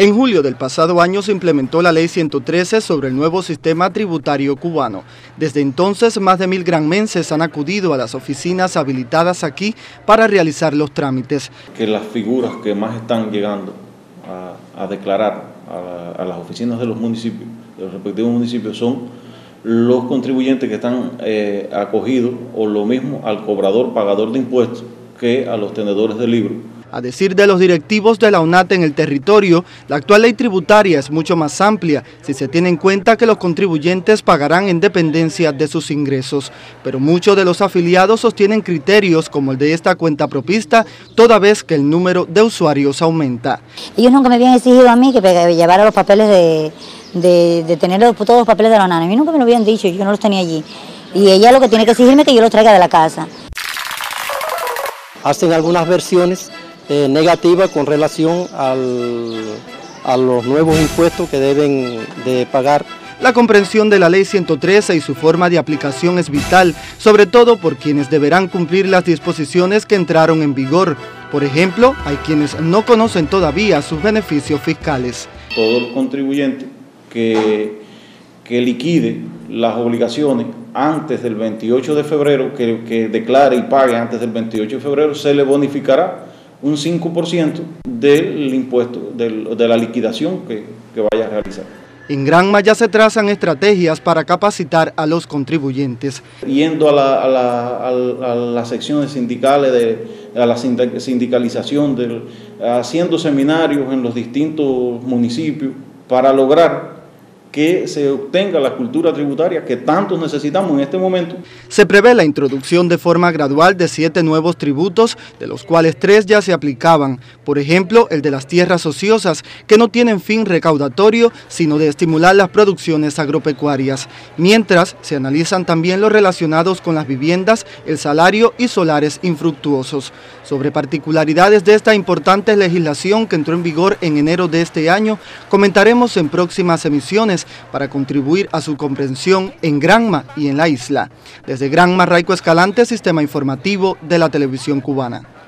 En julio del pasado año se implementó la Ley 113 sobre el nuevo sistema tributario cubano. Desde entonces, más de mil granmenses han acudido a las oficinas habilitadas aquí para realizar los trámites. Que las figuras que más están llegando a, declarar a, las oficinas de los municipios, de los respectivos municipios, son los contribuyentes que están eh, acogidos o lo mismo al cobrador pagador de impuestos que a los tenedores de libros a decir de los directivos de la UNAT en el territorio, la actual ley tributaria es mucho más amplia si se tiene en cuenta que los contribuyentes pagarán en dependencia de sus ingresos. Pero muchos de los afiliados sostienen criterios como el de esta cuenta propista, toda vez que el número de usuarios aumenta. Ellos nunca me habían exigido a mí que llevara los papeles de, tener todos los papeles de la UNAT. A mí nunca me lo habían dicho, yo no los tenía allí. Y ella lo que tiene que exigirme es que yo los traiga de la casa. Hacen algunas versiones eh, negativa con relación a los nuevos impuestos que deben de pagar. La comprensión de la Ley 113 y su forma de aplicación es vital, sobre todo por quienes deberán cumplir las disposiciones que entraron en vigor. Por ejemplo, hay quienes no conocen todavía sus beneficios fiscales. Todo el contribuyente que, que liquide las obligaciones antes del 28 de febrero, que, que declare y pague antes del 28 de febrero, se le bonificará un 5% del impuesto, de la liquidación que, vaya a realizar. En Granma ya se trazan estrategias para capacitar a los contribuyentes. Yendo a, las secciones sindicales, de, a la sindicalización, haciendo seminarios en los distintos municipios para lograr que se obtenga la cultura tributaria que tanto necesitamos en este momento. Se prevé la introducción de forma gradual de siete nuevos tributos, de los cuales tres ya se aplicaban. Por ejemplo, el de las tierras ociosas, que no tienen fin recaudatorio, sino de estimular las producciones agropecuarias. Mientras, se analizan también los relacionados con las viviendas, el salario y solares infructuosos. Sobre particularidades de esta importante legislación que entró en vigor en enero de este año, comentaremos en próximas emisiones para contribuir a su comprensión en Granma y en la isla. Desde Granma, Raico Escalante, Sistema Informativo de la Televisión Cubana.